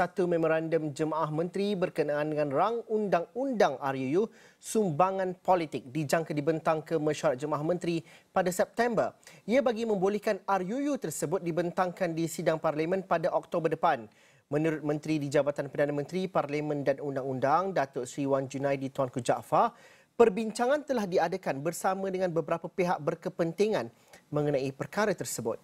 satu memorandum jemaah menteri berkenaan dengan rang undang-undang RUU sumbangan politik dijangka dibentang ke mesyuarat jemaah menteri pada September. Ia bagi membolehkan RUU tersebut dibentangkan di sidang parlimen pada Oktober depan. Menurut Menteri di Jabatan Perdana Menteri Parlimen dan Undang-Undang Datuk Seri Wan Junaidi Tuanku Jaafar, perbincangan telah diadakan bersama dengan beberapa pihak berkepentingan mengenai perkara tersebut.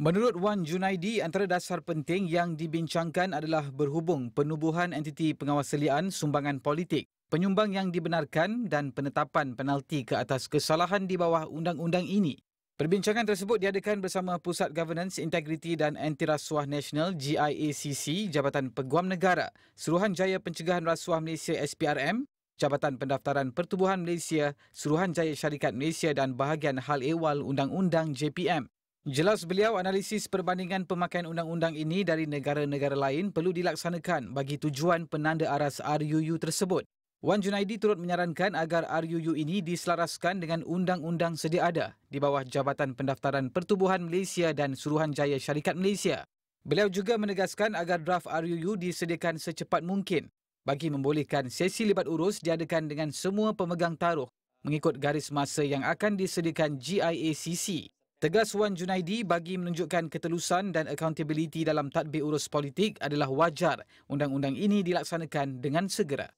Menurut Wan Junaidi, antara dasar penting yang dibincangkan adalah berhubung penubuhan entiti pengawasalian sumbangan politik, penyumbang yang dibenarkan dan penetapan penalti ke atas kesalahan di bawah undang-undang ini. Perbincangan tersebut diadakan bersama Pusat Governance, Integriti dan Anti Rasuah Nasional GIACC, Jabatan Peguam Negara, Suruhanjaya Pencegahan Rasuah Malaysia SPRM, Jabatan Pendaftaran Pertubuhan Malaysia, Suruhanjaya Syarikat Malaysia dan bahagian hal ehwal Undang-Undang JPM. Jelas beliau analisis perbandingan pemakaian undang-undang ini dari negara-negara lain perlu dilaksanakan bagi tujuan penanda aras RUU tersebut. Wan Junaidi turut menyarankan agar RUU ini diselaraskan dengan undang-undang sedia ada di bawah Jabatan Pendaftaran Pertubuhan Malaysia dan Suruhanjaya Syarikat Malaysia. Beliau juga menegaskan agar draft RUU disediakan secepat mungkin bagi membolehkan sesi libat urus diadakan dengan semua pemegang taruh mengikut garis masa yang akan disediakan GIACC Tegas Wan Junaidi bagi menunjukkan ketelusan dan accountability dalam tadbir urus politik adalah wajar undang-undang ini dilaksanakan dengan segera.